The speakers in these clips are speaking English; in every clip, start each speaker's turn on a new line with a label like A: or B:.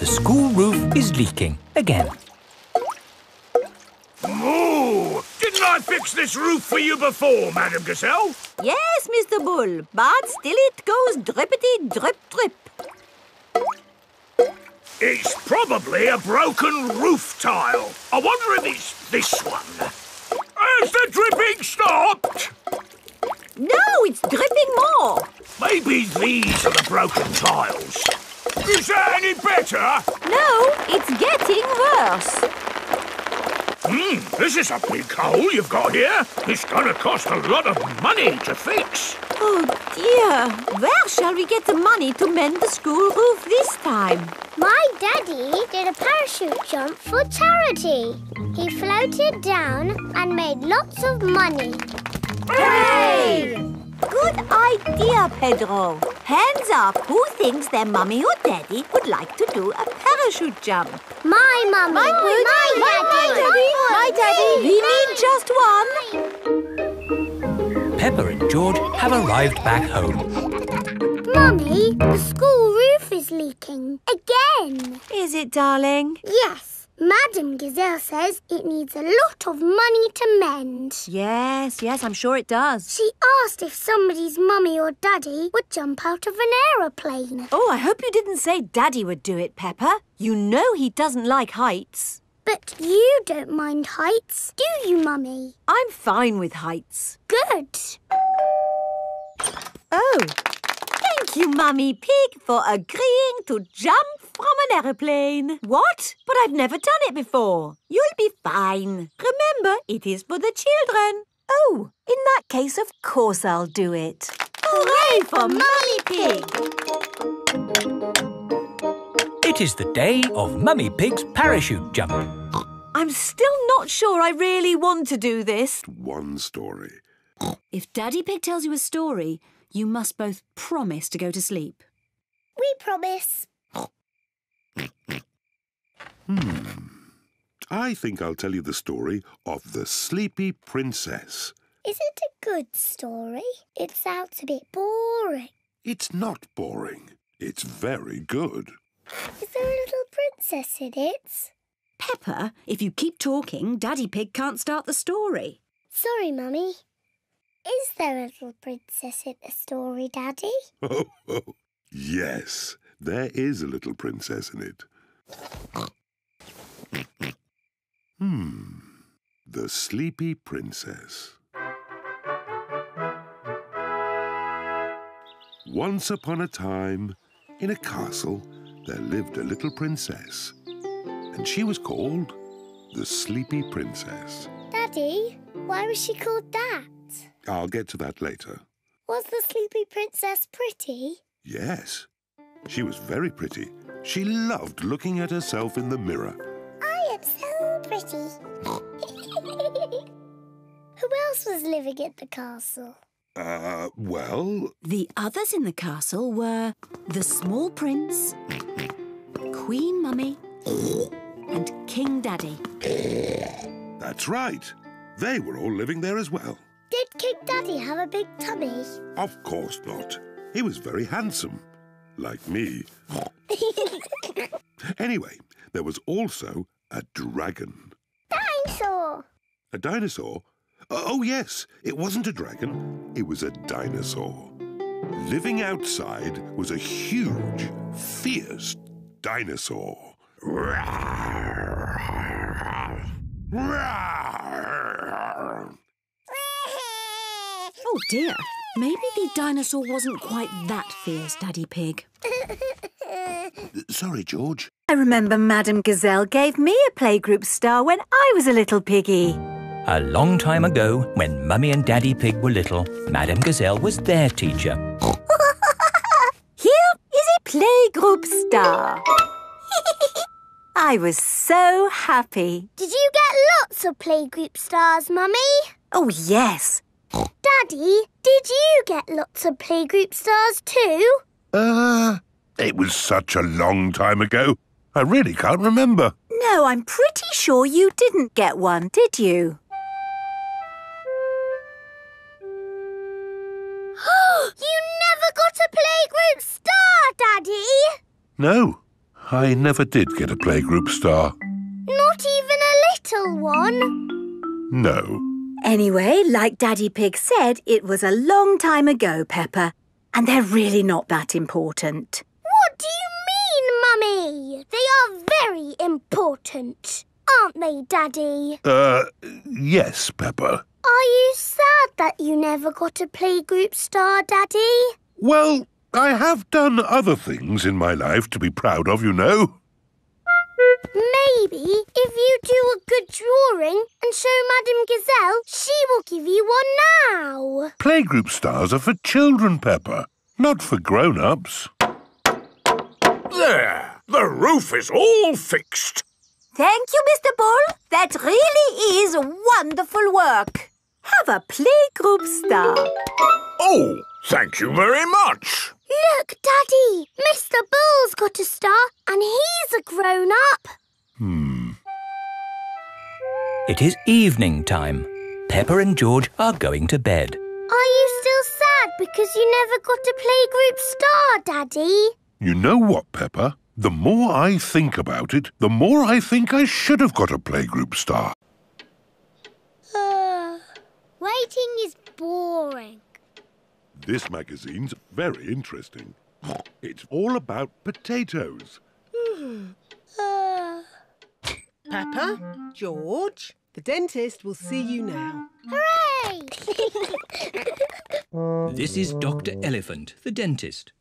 A: The school roof is leaking again.
B: Moo! Didn't I fix this roof for you before, Madame Gazelle?
C: Yes, Mr. Bull, but still it goes drippity drip drip.
B: It's probably a broken roof tile. I wonder if it's this one. Has the dripping stopped?
C: No, it's dripping more.
B: Maybe these are the broken tiles. Is that any better?
C: No, it's getting worse.
B: Hmm, this is a big hole you've got here. It's gonna cost a lot of money to fix.
C: Oh dear, where shall we get the money to mend the school roof this time?
D: My daddy did a parachute jump for charity. He floated down and made lots of money.
C: Hooray! Good idea, Pedro. Hands up who thinks their mummy or daddy would like to do a parachute jump.
D: My mummy.
C: Mine would.
D: My
C: Mine,
D: daddy.
C: my daddy. We need just one.
A: Peppa and George have arrived back home.
D: Mummy, the school roof is leaking. Again.
C: Is it, darling?
D: Yes. Madame Gazelle says it needs a lot of money to mend.
C: Yes, yes, I'm sure it does.
D: She asked if somebody's mummy or daddy would jump out of an aeroplane.
C: Oh, I hope you didn't say Daddy would do it, Peppa. You know he doesn't like heights.
D: But you don't mind heights, do you, Mummy?
C: I'm fine with heights.
D: Good.
C: Oh, thank you, Mummy Pig, for agreeing to jump from an aeroplane. What? But I've never done it before. You'll be fine. Remember, it is for the children. Oh, in that case, of course I'll do it. Hooray for Mummy Pig!
A: It is the day of Mummy Pig's parachute jump.
C: I'm still not sure I really want to do this.
E: One story.
F: If Daddy Pig tells you a story, you must both promise to go to sleep.
D: We promise. Hmm.
E: I think I'll tell you the story of the Sleepy Princess.
D: Is it a good story? It sounds a bit boring.
E: It's not boring. It's very good.
D: Is there a little princess in it?
F: Peppa, if you keep talking, Daddy Pig can't start the story.
D: Sorry, Mummy. Is there a little princess in the story, Daddy?
E: Oh, oh, yes, there is a little princess in it. Hmm. The Sleepy Princess. Once upon a time, in a castle, there lived a little princess. And she was called the Sleepy Princess.
D: Daddy, why was she called that?
E: I'll get to that later.
D: Was the sleepy princess pretty?
E: Yes, she was very pretty. She loved looking at herself in the mirror.
D: I am so pretty. Who else was living at the castle?
E: Uh, well,
F: The others in the castle were the small prince, Queen Mummy, and King Daddy.
E: that's right. They were all living there as well.
D: Did King Daddy have a big tummy?
E: Of course not. He was very handsome, like me. Anyway, there was also a dragon.
D: Dinosaur!
E: A dinosaur? Oh, oh, yes, it wasn't a dragon, it was a dinosaur. Living outside was a huge, fierce dinosaur.
F: Oh dear, maybe the dinosaur wasn't quite that fierce, Daddy Pig.
E: Sorry, George.
C: I remember Madame Gazelle gave me a playgroup star when I was a little piggy.
A: A long time ago, when Mummy and Daddy Pig were little, Madame Gazelle was their teacher.
C: Here is a playgroup star. I was so happy.
D: Did you get lots of playgroup stars, Mummy?
C: Oh, yes.
D: Daddy, did you get lots of playgroup stars too?
E: Uh, it was such a long time ago. I really can't remember.
C: No, I'm pretty sure you didn't get one, did you?
D: you never got a playgroup star, Daddy!
E: No, I never did get a playgroup star.
D: Not even a little one.
E: No.
C: Anyway, like Daddy Pig said, it was a long time ago, Peppa, and they're really not that important.
D: What do you mean, Mummy? They are very important, aren't they, Daddy?
E: Uh, yes, Peppa.
D: Are you sad that you never got a playgroup star, Daddy?
E: Well, I have done other things in my life to be proud of, you know.
D: Maybe if you do a good drawing and show Madame Gazelle, she will give you one now.
E: Playgroup stars are for children, Peppa, not for grown-ups.
B: There, the roof is all fixed.
C: Thank you, Mr. Bull. That really is wonderful work. Have a playgroup star.
B: Oh, thank you very much.
D: Look, Daddy, Mr. Bull's got a star and he's a grown-up.
E: Hmm.
G: It is evening time. Peppa and George are going to bed.
D: Are you still sad because you never got a playgroup star, Daddy?
E: You know what, Peppa? The more I think about it, the more I think I should have got a playgroup star.
D: Waiting is boring.
E: This magazine's very interesting. It's all about potatoes.
H: Peppa, George, the dentist will see you now.
D: Hooray!
G: This is Dr. Elephant, the dentist.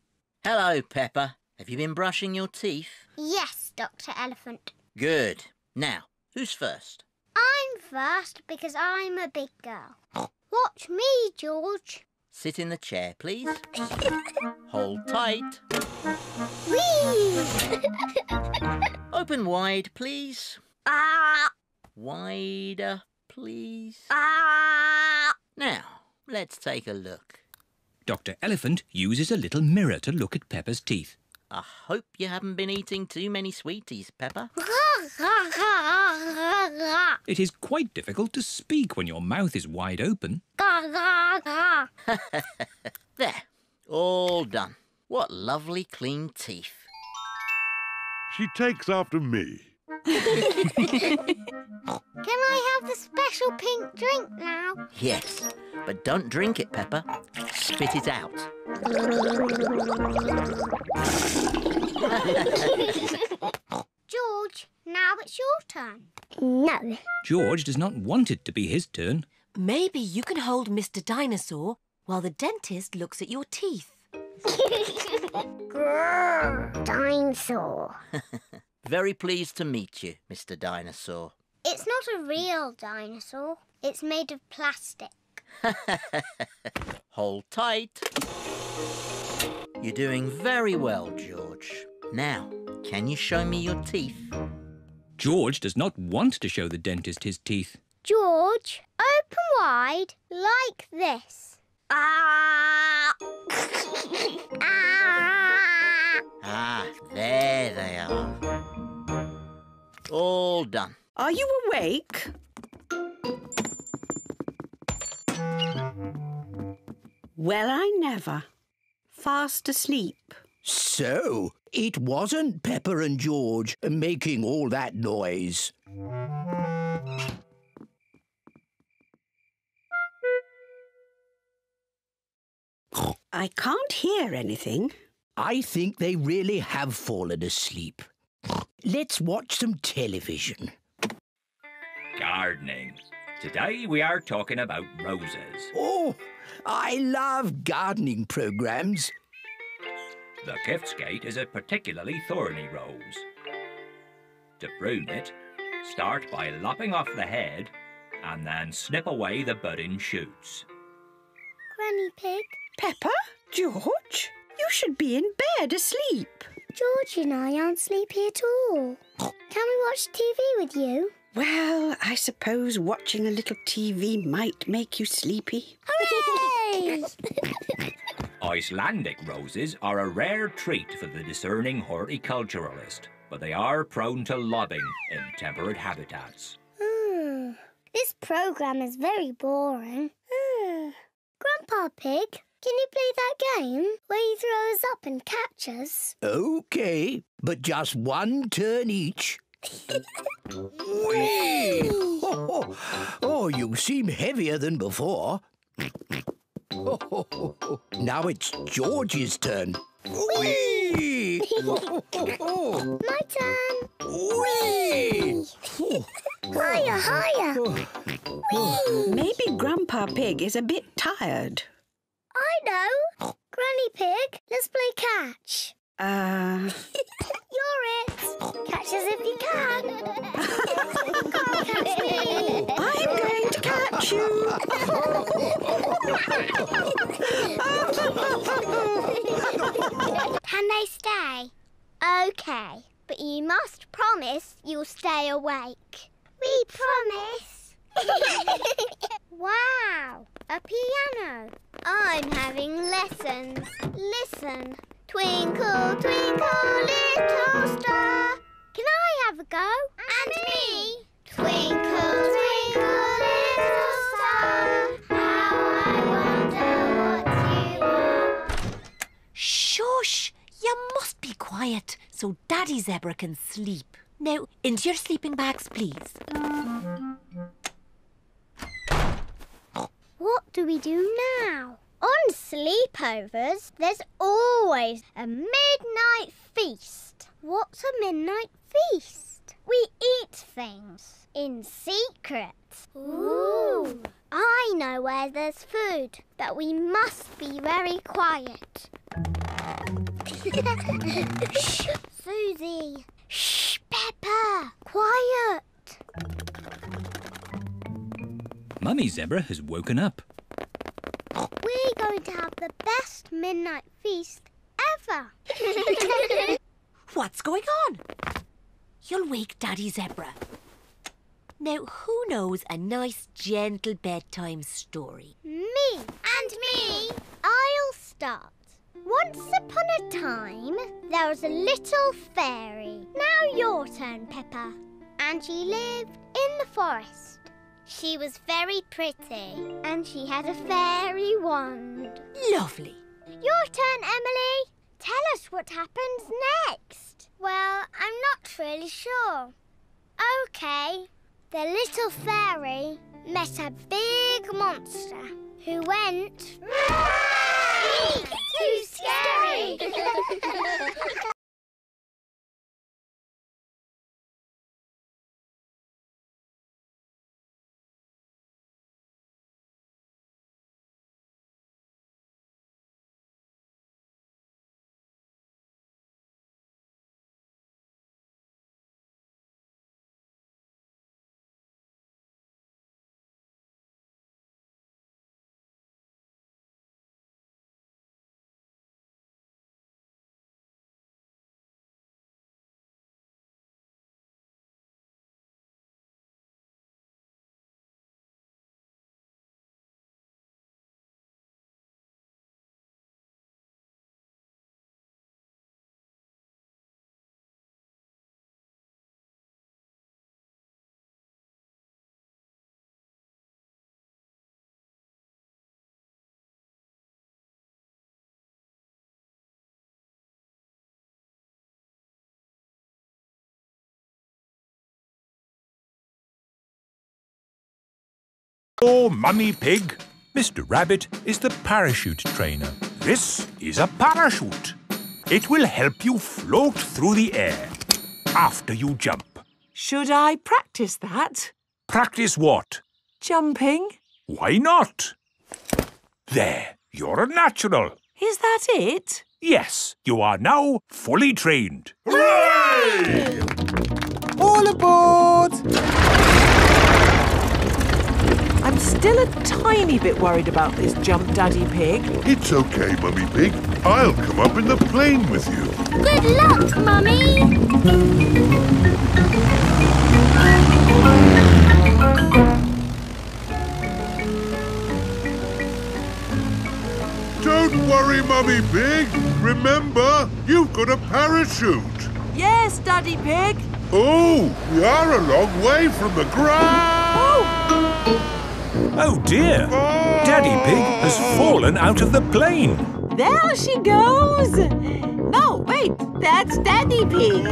I: Hello, Peppa. Have you been brushing your teeth?
D: yes, Dr. Elephant.
I: Good. Now, who's first?
D: I'm first because I'm a big girl. Watch me, George.
I: Sit in the chair, please. Hold tight.
D: Whee!
I: Open wide, please.
D: Ah,
I: Wider, please.
D: ah.
I: Now, let's take a look.
G: Dr. Elephant uses a little mirror to look at Peppa's teeth.
I: I hope you haven't been eating too many sweeties, Peppa.
G: It is quite difficult to speak when your mouth is wide open.
I: There, all done. What lovely clean teeth.
E: She takes after me.
D: Can I have the special pink drink now?
I: Yes, but don't drink it, Peppa. Spit it out.
D: George, now it's your turn. No.
G: George does not want it to be his turn.
F: Maybe you can hold Mr. Dinosaur while the dentist looks at your teeth.
D: Grrr, dinosaur.
I: Very pleased to meet you, Mr. Dinosaur.
D: It's not a real dinosaur. It's made of plastic.
I: Hold tight. You're doing very well, George. Now, can you show me your teeth?
G: George does not want to show the dentist his teeth.
D: George, open wide like this. Ah! ah!
I: Ah, there they are. All done.
H: Are you awake? Well, I never. Fast asleep.
J: So, it wasn't Pepper and George making all that noise.
H: I can't hear anything.
J: I think they really have fallen asleep. Let's watch some television.
G: Gardening. Today we are talking about roses.
J: Oh, I love gardening programs.
G: The Gate is a particularly thorny rose. To prune it, start by lopping off the head and then snip away the budding shoots.
D: Granny Pig,
H: Peppa? George? You should be in bed asleep.
D: George and I aren't sleepy at all. Can we watch TV with you?
H: Well, I suppose watching a little TV might make you sleepy.
D: Hooray!
G: Icelandic roses are a rare treat for the discerning horticulturalist, but they are prone to lobbing in temperate habitats.
D: Hmm. This program is very boring. Hmm. Grandpa Pig,
A: Can you play that game where you throw us up and catch us?
J: Okay, but just one turn each. Whee! Oh, oh, you seem heavier than before. Now it's George's turn. Whee!
A: My turn.
J: Whee!
A: Higher, higher.
H: Maybe Grandpa Pig is a bit tired.
A: I know. Granny Pig, let's play catch.
H: Uh,
A: You're it. Catch us if you can. Catch me.
H: I'm going to catch you.
A: Can they stay? Okay, but you must promise you'll stay awake. We promise. wow, a piano. I'm having lessons. Listen. Twinkle, twinkle, little star. Can I have a go? And, me. Twinkle, twinkle, little star. How I wonder what you are.
F: Shush! You must be quiet so Daddy Zebra can sleep. Now, into your sleeping bags, please.
A: What do we do now? On sleepovers, there's always a midnight feast. What's a midnight feast? We eat things in secret. Ooh. I know where there's food, but we must be very quiet. Shh, Susie. Shh, Peppa. Quiet.
K: Mummy Zebra has woken up.
A: We're going to have the best midnight feast ever.
F: What's going on? You'll wake Daddy Zebra. Now, who knows a nice, gentle bedtime story?
A: me and me. I'll start. Once upon a time, there was a little fairy. Now your turn, Peppa. And she lived in the forest. She was very pretty, and she had a fairy wand.
F: Lovely.
A: Your turn, Emily. Tell us what happens next. Well, I'm not really sure. Okay. The little fairy met a big monster who went. Too scary!
G: Oh, Mummy Pig, Mr. Rabbit is the parachute trainer. This is a parachute. It will help you float through the air after you jump.
L: Should I practice that?
G: Practice what?
L: Jumping?
G: Why not? There, you're a natural.
L: Is that it?
G: Yes, you are now fully trained.
L: All I'm still a tiny bit worried about this jump, Daddy Pig.
E: It's okay, Mummy Pig. I'll come up in the plane with you.
A: Good luck, Mummy!
E: Don't worry, Mummy Pig. Remember, you've got a parachute.
L: Yes, Daddy Pig.
E: Oh, we are a long way from the ground.
L: Oh!
M: Oh dear! Daddy Pig has fallen out of the plane.
L: There she goes. No, wait, that's Daddy Pig.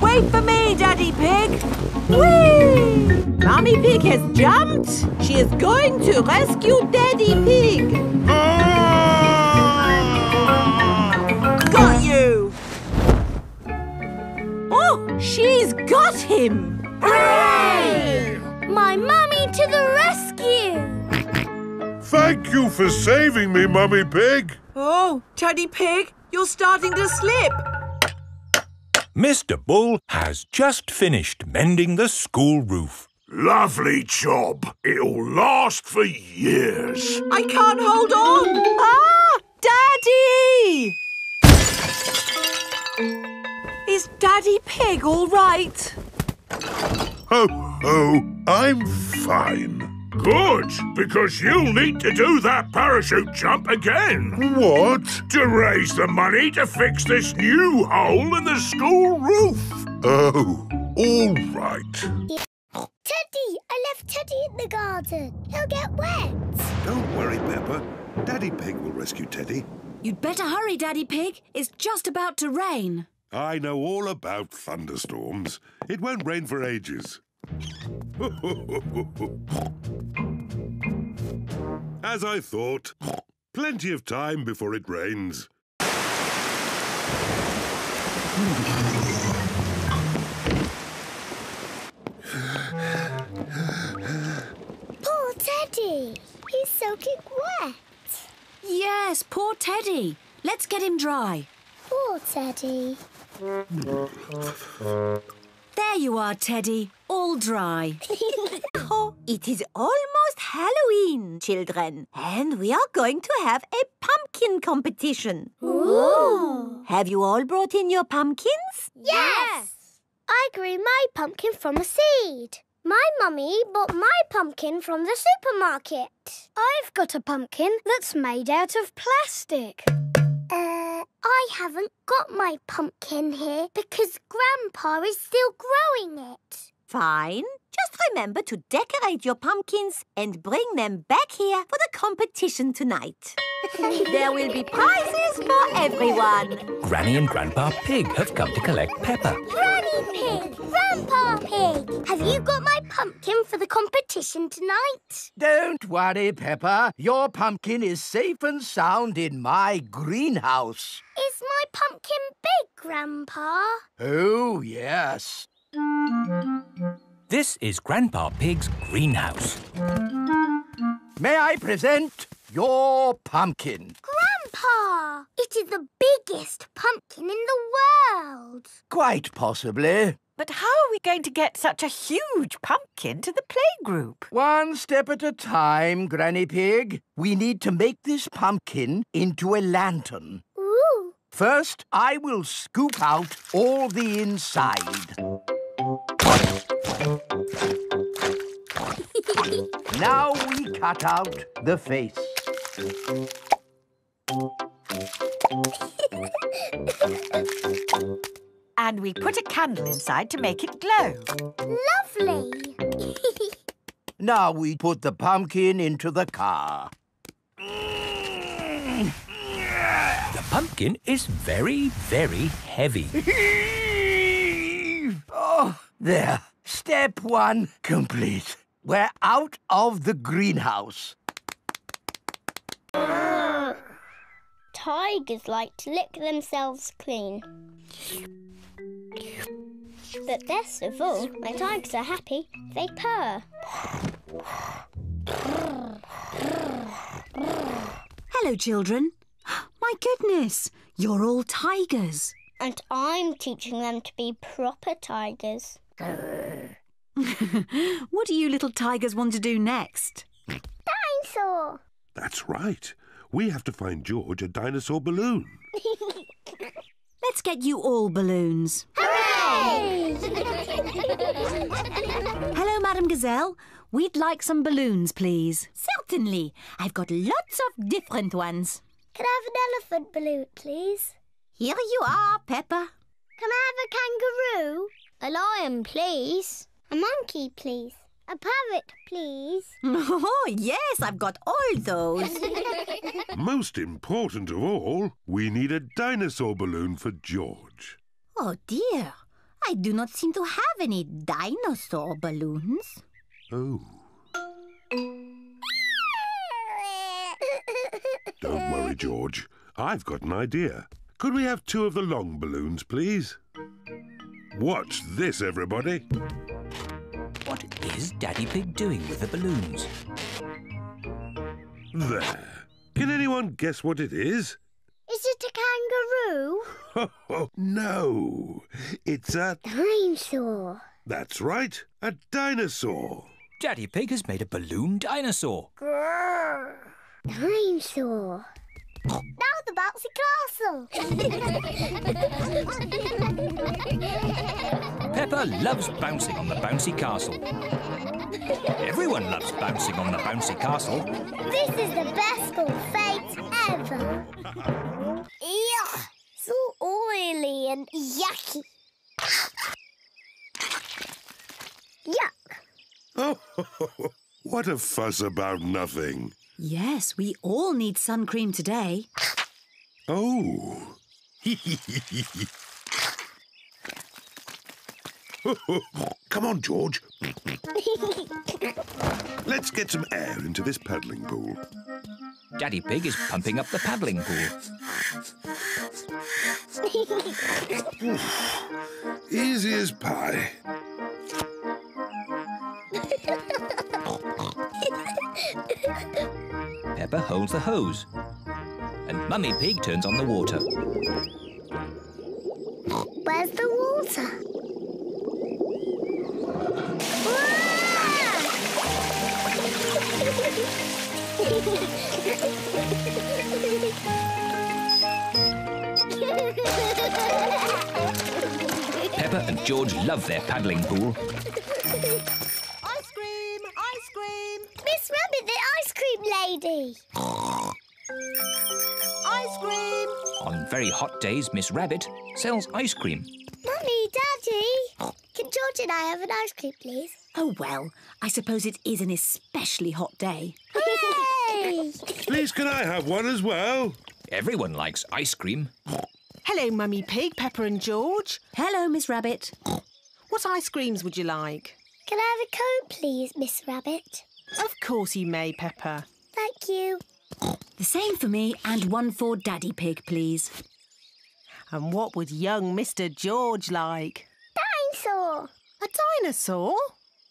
L: Wait for me, Daddy Pig. Whee! Mommy Pig has jumped. She is going to rescue Daddy Pig. Got you. Oh, she's got him.
D: Hooray! My mummy to the rescue!
E: Thank you for saving me, Mummy Pig.
N: Oh, Daddy Pig, you're starting to slip.
M: Mr. Bull has just finished mending the school roof.
B: Lovely job. It'll last for years.
N: I can't hold on. Ah, Daddy! Is Daddy Pig all right?
E: Ho, ho, I'm fine.
B: Good, because you'll need to do that parachute jump again.
E: What?
B: To raise the money to fix this new hole in the school roof.
E: Oh, all right.
D: Teddy! I left Teddy in the garden. He'll get wet.
E: Don't worry, Peppa. Daddy Pig will rescue Teddy.
C: You'd better hurry, Daddy Pig. It's just about to rain.
E: I know all about thunderstorms. It won't rain for ages. As I thought, plenty of time before it rains.
D: Poor Teddy. He's soaking wet.
C: Yes, poor Teddy. Let's get him dry.
D: Poor Teddy.
C: There you are, Teddy. All dry.
L: Oh, it is almost Halloween, children, and we are going to have a pumpkin competition.
D: Ooh.
L: Have you all brought in your pumpkins?
D: Yes. I grew my pumpkin from a seed. My mummy bought my pumpkin from the supermarket. I've got a pumpkin that's made out of plastic. Uh, I haven't got my pumpkin here because Grandpa is still growing it.
L: Fine. Just remember to decorate your pumpkins and bring them back here for the competition tonight. there will be prizes for everyone.
G: Granny and Grandpa Pig have come to collect Peppa.
D: Granny Pig, Grandpa Pig, have you got my pumpkin for the competition tonight?
J: Don't worry, Peppa. Your pumpkin is safe and sound in my greenhouse.
D: Is my pumpkin big, Grandpa?
J: Oh, yes.
G: This is Grandpa Pig's greenhouse.
J: May I present your pumpkin?
D: Grandpa, it is the biggest pumpkin in the world.
J: Quite possibly.
N: But how are we going to get such a huge pumpkin to the playgroup?
J: One step at a time, Granny Pig. We need to make this pumpkin into a lantern.
D: Ooh.
J: First, I will scoop out all the inside. now we cut out the face.
N: And we put a candle inside to make it glow.
D: Lovely.
J: Now we put the pumpkin into the car.
G: The pumpkin is very, very heavy.
J: oh, there. Step one complete. We're out of the greenhouse.
D: Tigers like to lick themselves clean. But best of all, when tigers are happy, they purr.
C: Hello, children. My goodness, you're all tigers.
D: And I'm teaching them to be proper tigers.
C: what do you little tigers want to do next?
D: Dinosaur!
E: That's right. We have to find George a dinosaur balloon.
C: Let's get you all balloons.
D: Hooray!
C: Hello, Madame Gazelle. We'd like some balloons, please.
L: Certainly. I've got lots of different ones.
D: Can I have an elephant balloon, please?
L: Here you are, Peppa.
D: Can I have a kangaroo? A lion, please. A monkey, please. A A parrot, please.
C: Oh, yes, I've got all those.
E: Most important of all, we need a dinosaur balloon for George.
C: oh, dear. I do not seem to have any dinosaur balloons.
E: Oh. Don't worry, George. I've got an idea. Could we have two of the long balloons, please? Watch this, everybody.
G: What is Daddy Pig doing with the balloons?
E: There. Can anyone guess what it is?
D: Is it a kangaroo?
E: Oh, no. It's a...
D: Dinosaur.
E: That's right. A dinosaur.
G: Daddy Pig has made a balloon dinosaur.
D: Grrr. Dinosaur. Now the bouncy castle.
G: Peppa loves bouncing on the bouncy castle. Everyone loves bouncing on the bouncy castle.
D: this is the best school fete ever. Ugh, so oily and yucky. Yuck.
E: Oh, what a fuss about nothing.
F: Yes, we all need sun cream today.
E: Oh. Come on, George. Let's get some air into this paddling pool.
G: Daddy Pig is pumping up the paddling pool.
E: Easy as pie.
G: Peppa holds the hose. And Mummy Pig turns on the water.
D: Where's the water?
G: Peppa and George love their paddling pool. Very hot days, Miss Rabbit sells ice cream.
D: Mummy, Daddy. Can George and I have an ice cream, please?
F: Oh, well, I suppose it is an especially hot day.
D: Hooray!
E: Please, can I have one as well?
G: Everyone likes ice cream.
O: Hello, Mummy Pig, Peppa and George.
F: Hello, Miss Rabbit.
O: What ice creams would you like?
D: Can I have a cone, please, Miss Rabbit?
O: Of course you may, Peppa.
D: Thank you.
F: The same for me and one for Daddy Pig, please.
O: And what would young Mr. George like?
D: Dinosaur.
O: A dinosaur?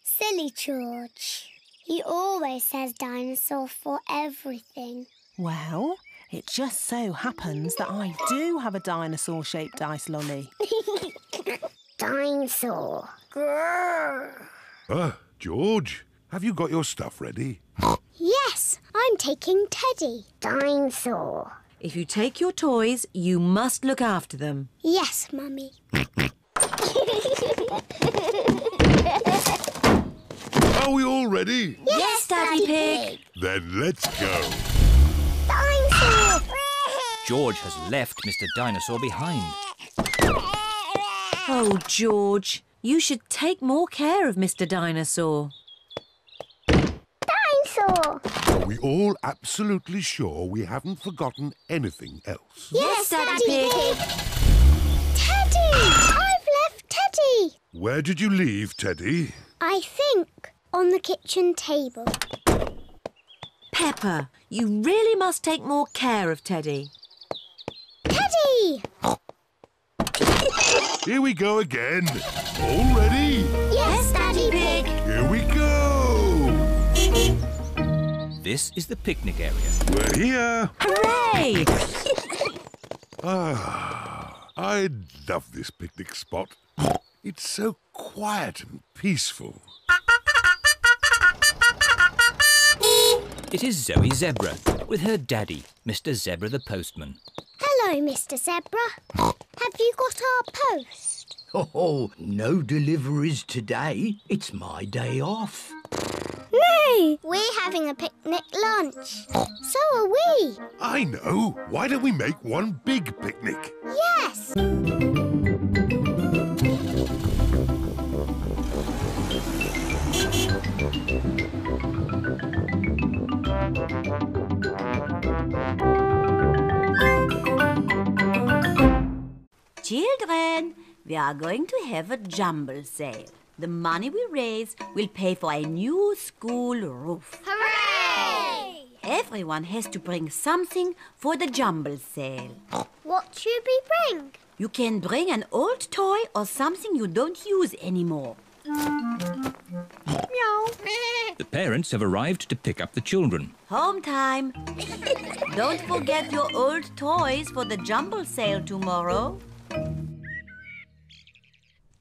D: Silly George. He always says dinosaur for everything.
O: Well, it just so happens that I do have a dinosaur shaped ice lolly.
D: Dinosaur. Grrr.
E: Ah, George, have you got your stuff ready?
D: Yes, I'm taking Teddy. Dinosaur.
C: If you take your toys, you must look after them.
D: Yes, Mummy.
E: Are we all ready?
C: Yes, Daddy Pig.
E: Then let's go.
D: Dinosaur.
G: George has left Mr. Dinosaur behind.
C: Oh, George, you should take more care of Mr. Dinosaur.
D: Dinosaur.
E: Are we all absolutely sure we haven't forgotten anything else?
C: Yes, Daddy Pig.
D: Teddy! I've left Teddy.
E: Where did you leave Teddy?
D: I think on the kitchen table.
C: Peppa, you really must take more care of Teddy.
D: Teddy!
E: Here we go again. All ready?
D: Yes, Daddy Pig.
E: Here we go.
G: This is the picnic area.
E: We're here.
C: Hooray!
E: Ah, I love this picnic spot. It's so quiet and peaceful.
G: It is Zoe Zebra with her daddy, Mr. Zebra the postman.
D: Hello, Mr. Zebra. Have you got our post?
J: Oh, no deliveries today. It's my day off.
D: Nay! We're having a picnic lunch. so are we.
E: I know. Why don't we make one big picnic?
D: Yes!
C: Children, we are going to have a jumble sale. The money we raise will pay for a new school roof.
D: Hooray!
C: Everyone has to bring something for the jumble sale.
D: What should we bring?
C: You can bring an old toy or something you don't use anymore.
O: Meow.
G: The parents have arrived to pick up the children.
C: Home time. don't forget your old toys for the jumble sale tomorrow.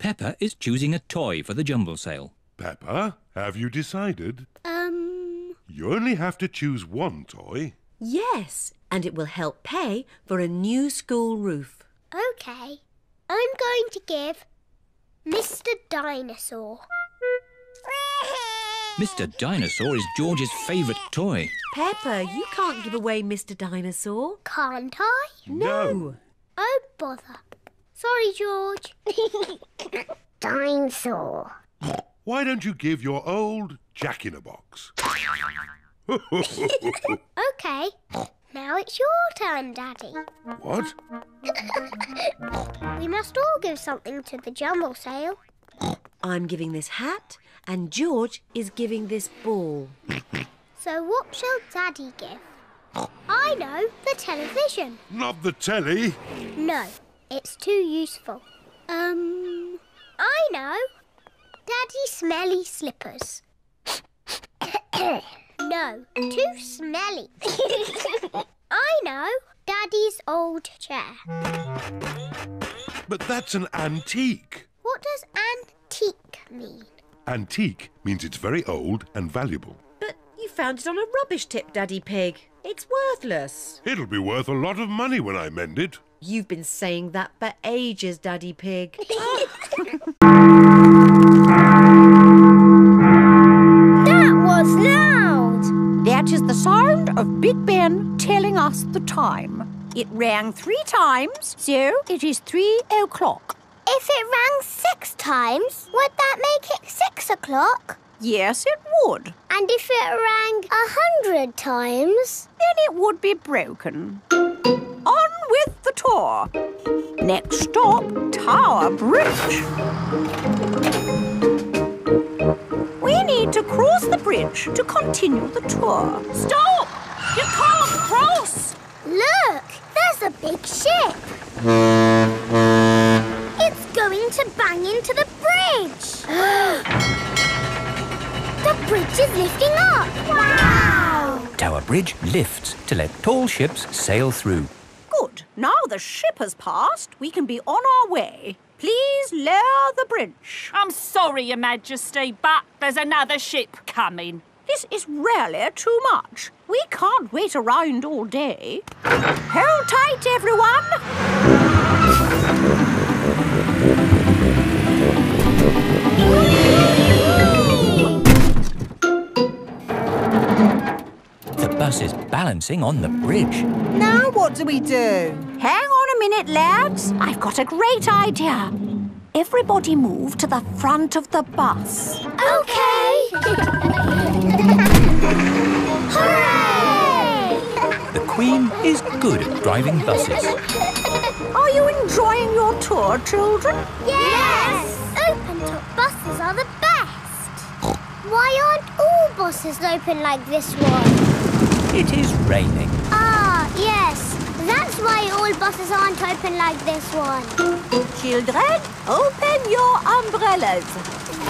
G: Peppa is choosing a toy for the jumble sale.
E: Peppa, have you decided?
D: Um,
E: You only have to choose one toy.
C: Yes, and it will help pay for a new school roof.
D: okay. I'm going to give Mr. Dinosaur.
G: Mr. Dinosaur is George's favourite toy.
C: Peppa, you can't give away Mr. Dinosaur.
D: Can't I?
C: No.
D: Oh, bother. Sorry, George. Dinosaur.
E: Why don't you give your old Jack in a Box?
D: Okay. Now it's your turn, Daddy.
E: what?
D: We must all give something to the jumble sale.
C: I'm giving this hat, and George is giving this ball.
D: So what shall Daddy give? I know, the television.
E: Not the telly.
D: No, it's too useful. Um, I know. Daddy smelly slippers. no, too smelly. I know. Daddy's old chair.
E: But that's an antique.
D: What does antique mean?
E: Antique means it's very old and valuable.
C: But you found it on a rubbish tip, Daddy Pig. It's worthless.
E: It'll be worth a lot of money when I mend it.
C: You've been saying that for ages, Daddy Pig.
D: That was loud.
L: That is the sound of Big Ben telling us the time. It rang three times, so it is three o'clock.
D: If it rang six times, would that make it six o'clock?
L: Yes, it would.
D: And if it rang a hundred times?
L: Then it would be broken. On with the tour. Next stop, Tower Bridge. We need to cross the bridge to continue the tour. Stop! You can't cross!
D: Look, there's a big ship. It's going to bang into the bridge. the bridge is lifting up. Wow!
G: Tower Bridge lifts to let tall ships sail through.
L: Now the ship has passed, we can be on our way. Please lower the bridge.
P: I'm sorry, Your Majesty, but there's another ship coming.
L: This is really too much. We can't wait around all day. Hold tight, everyone.
G: The is balancing on the bridge.
L: Now what do we do? Hang on a minute, lads. I've got a great idea. Everybody move to the front of the bus.
D: Okay. Hooray!
G: The Queen is good at driving buses.
L: Are you enjoying your tour, children?
D: Yes! Open top buses are the best. Why aren't all buses open like this one?
G: It is raining.
D: Ah, yes. That's why all buses aren't open like this one.
C: Children, open your umbrellas.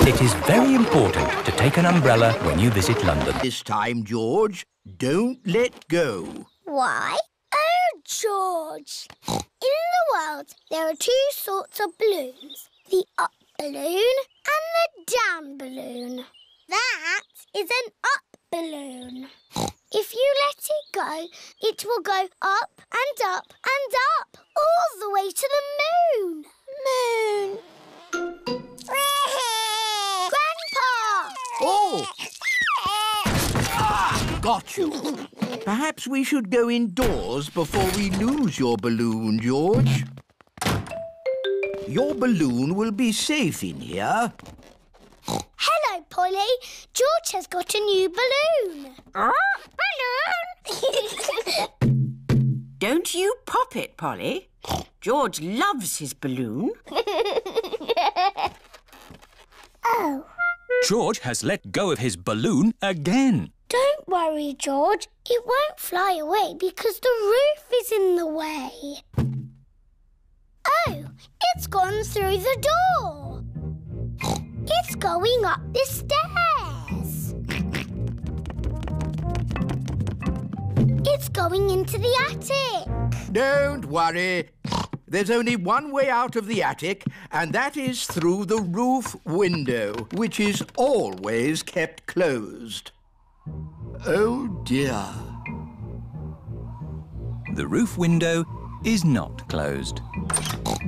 G: It is very important to take an umbrella when you visit London.
J: This time, George, don't let go.
D: Why? Oh, George. In the world, there are two sorts of balloons. The up balloon and the down balloon. That is an up balloon. If you let it go, it will go up and up and up, all the way to the moon. Moon. Grandpa!
J: Oh! Ah, got you. Perhaps we should go indoors before we lose your balloon, George. Your balloon will be safe in here.
D: Hello, Polly. George has got a new balloon. balloon!
H: Don't you pop it, Polly. George loves his balloon.
D: oh,
G: George has let go of his balloon again.
D: don't worry, George. It won't fly away because the roof is in the way. Oh, it's gone through the door. It's going up the stairs. It's going into the attic.
J: Don't worry. There's only one way out of the attic, and that is through the roof window, which is always kept closed. Oh dear.
G: The roof window is not closed.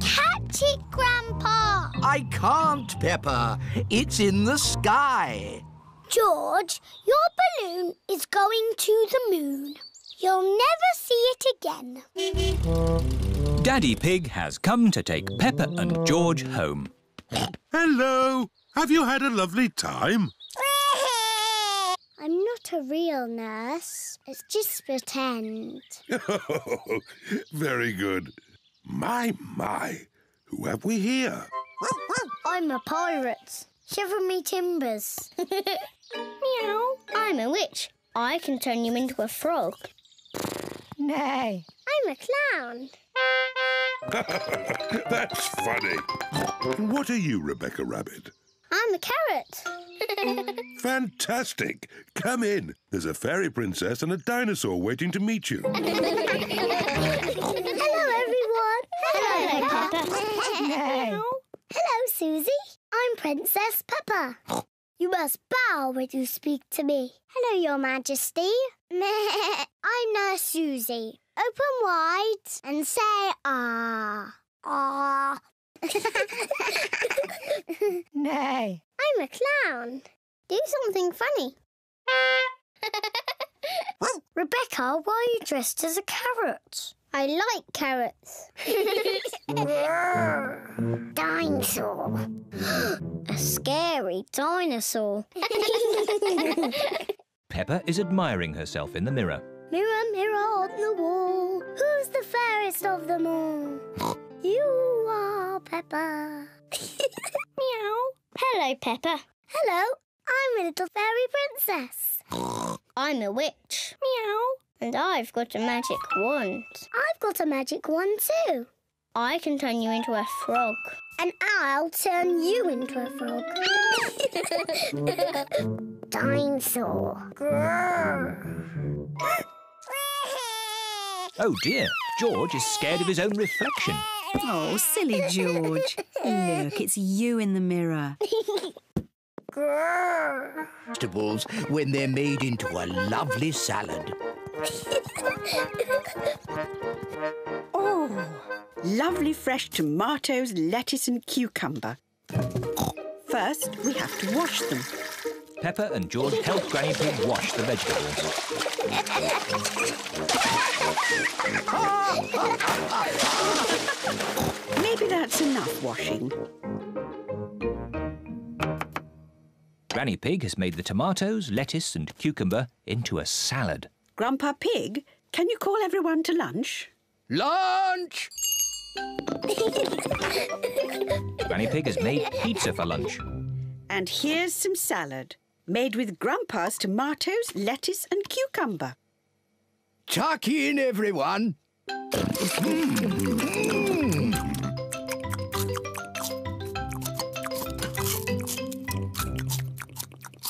D: Catch it, Grandpa.
J: I can't, Peppa. It's in the sky.
D: George, your balloon is going to the moon. You'll never see it again.
G: Daddy Pig has come to take Peppa and George home.
E: Hello. Have you had a lovely time?
D: I'm not a real nurse. It's just pretend.
E: Very good. My, my. Who have we here?
D: I'm a pirate. Shiver me timbers. Meow. I'm a witch. I can turn you into a frog.
L: Nay.
D: I'm a clown.
E: That's funny. What are you, Rebecca Rabbit?
D: I'm a carrot.
E: Fantastic. Come in. There's a fairy princess and a dinosaur waiting to meet you.
D: Hello, everyone. Hello, Peppa.
L: Nay.
D: Hello, Susie. I'm Princess Peppa. You must bow when you speak to me. Hello, Your Majesty. I'm Nurse Susie. Open wide and say ah. Ah.
L: Nay.
D: I'm a clown. Do something funny. Rebecca, why are you dressed as a carrot? I like carrots. dinosaur. a scary dinosaur.
G: Peppa is admiring herself in the mirror.
D: mirror, mirror on the wall, who's the fairest of them all? you are Peppa. Meow. Hello, Peppa. Hello, I'm a little fairy princess. I'm a witch. Meow. And I've got a magic wand. I've got a magic wand too. I can turn you into a frog. And I'll turn you into a frog. Dinosaur.
G: Oh dear, George is scared of his own reflection.
F: Oh, silly George. Look, it's you in the mirror.
J: Vegetables when they're made into a lovely salad.
H: Oh, lovely fresh tomatoes, lettuce and cucumber. First, we have to wash them.
G: Peppa and George help Granny Pig wash the vegetables.
H: Maybe that's enough washing.
G: Granny Pig has made the tomatoes, lettuce and cucumber into a salad.
H: Grandpa Pig, can you call everyone to lunch?
J: Lunch!
G: Granny Pig has made pizza for lunch.
H: And here's some salad, made with Grandpa's tomatoes, lettuce and cucumber.
J: Tuck in, everyone.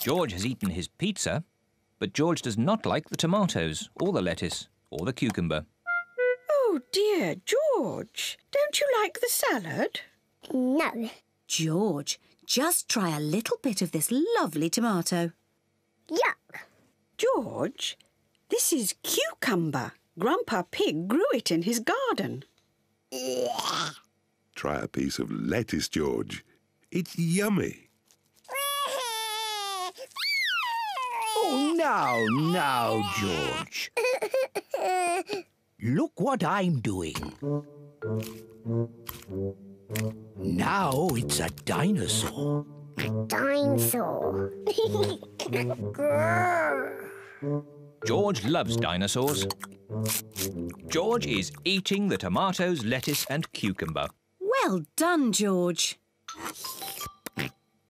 G: George has eaten his pizza, but George does not like the tomatoes, or the lettuce, or the cucumber.
H: Oh dear, George, don't you like the salad?
D: No.
F: George, just try a little bit of this lovely tomato.
D: Yuck.
H: George, this is cucumber. Grandpa Pig grew it in his garden.
E: Try a piece of lettuce, George. It's yummy.
J: Oh, now, now, George. Look what I'm doing. Now it's a dinosaur.
D: A dinosaur.
G: George loves dinosaurs. George is eating the tomatoes, lettuce and cucumber.
C: Well done, George.